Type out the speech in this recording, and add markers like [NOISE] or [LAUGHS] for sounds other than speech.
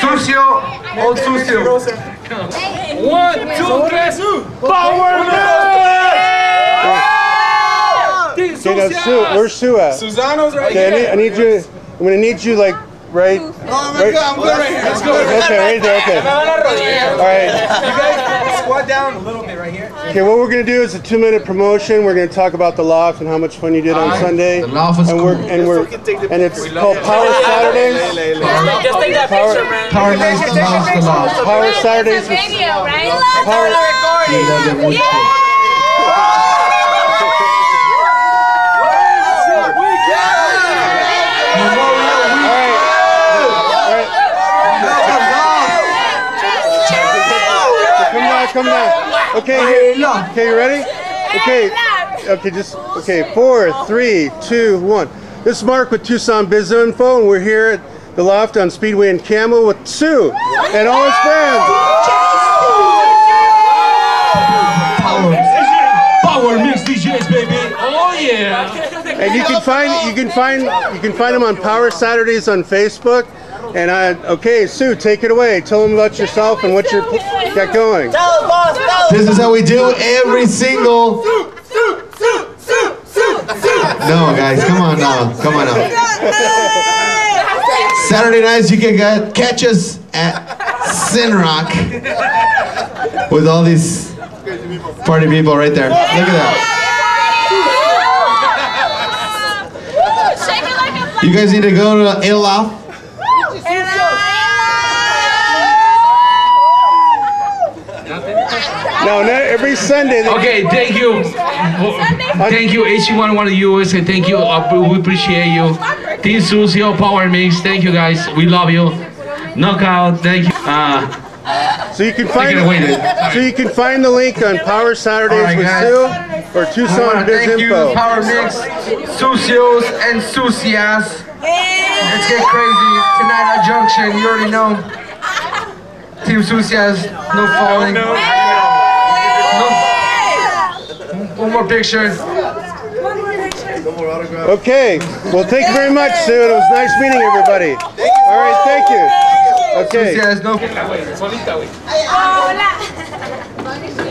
Sucio, old sucio. One, two, three, power Okay, now Soo, where's Soo at? Susano's right Okay, I need, I need you. I'm gonna need you like right. Oh my god, I'm good right here. Let's go. Okay, right there. Okay. [LAUGHS] All right. Squat down a little bit right here. Okay, what we're gonna do is a two-minute promotion. We're gonna talk about the loft and how much fun you did on Sunday. The loft was and we're cool. and we're and it's called Power Saturdays. Just take that Power, picture, man. Power Max loves the loft. Power Saturdays. with- Video, right? Power, He loves it mucho. all right. All right. Come down. Okay, here. Okay, you ready? Okay. Okay, just okay. Four, three, two, one. This is Mark with Tucson Biz Info, and we're here at the loft on Speedway and Campbell with Soo and all his friends. Power Mix DJs, baby. Oh yeah. And you can find you can find you can find them on Power Saturdays on Facebook. And I okay, Soo, take it away. Tell them about yourself and what you're got going. This is how we do every single. Soo, Soo, Soo, Soo, Soo, Soo! No, guys, come on now, come on now. Saturday nights you can get, catch us at Sin Rock with all these party people right there. Look at that. Shake it like a You guys need to go to Aloft. No, not every Sunday. Okay, thank you. Thank you, each one of you, and thank you. uh, We appreciate you. Team Sucio Power Mix, thank you guys. We love you. Knockout, thank you. Uh, So you can find dude. so you can find the link on Power Saturdays right, with guys. Soo or Tucson Biz Thank you, Info. Power Mix, Sucios and Sucias. Let's get crazy. Tonight at Junction, you already know. Team Sucias, no falling. No. One more picture. One more pictures. Okay. Well, thank you very much, Soo. It was nice meeting everybody. All right, thank you. Okay. Sucias, no. Hola. [LAUGHS]